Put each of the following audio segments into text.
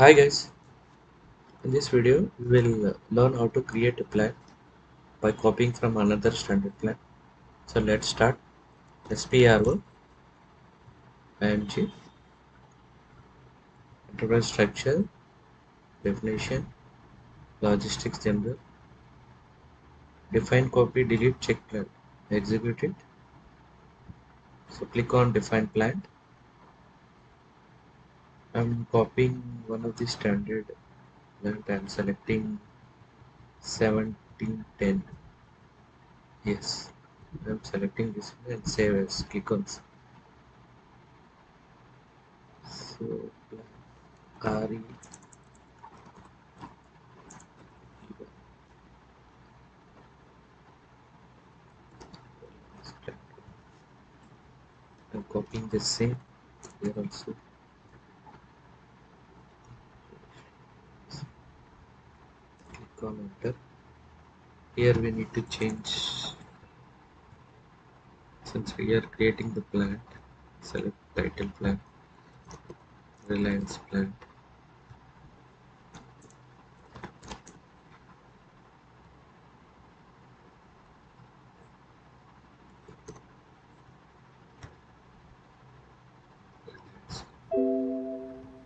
Hi guys, in this video we will learn how to create a plant by copying from another standard plant. So let's start. SPRO IMG enterprise structure definition logistics general. Define copy delete check plant. Execute it. So click on define plant I'm copying one of the standard plant I'm selecting 1710 yes I'm selecting this one and save as save. so RE I'm copying the same here also click enter here we need to change. Since we are creating the plant select title plant reliance plant.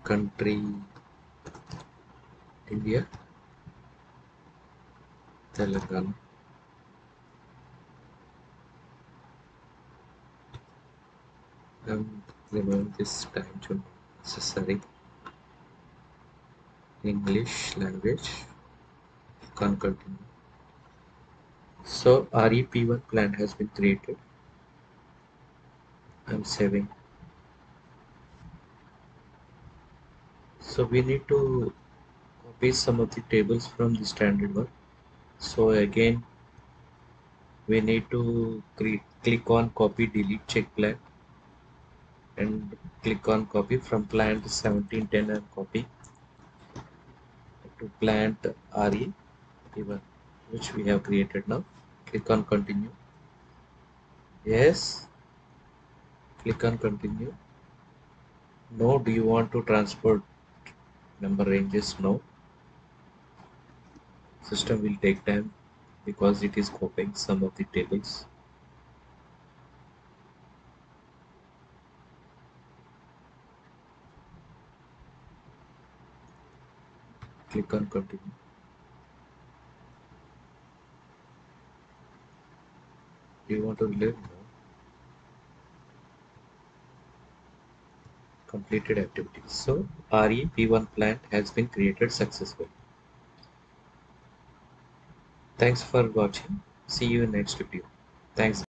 Country India And remove this time to necessary. English language. Can't continue. So REP1 plant has been created. I'm saving. So we need to copy some of the tables from the standard one so again we need to click on copy delete check plant and click on copy from plant 1710 and copy to plant RE even which we have created now. Click on continue. Yes. Click on continue. No do you want to transport number ranges? No system will take time because it is copying some of the tables. Click on continue. You want to live no completed activities. So re p1 plant has been created successfully thanks for watching. See you in next video. Thanks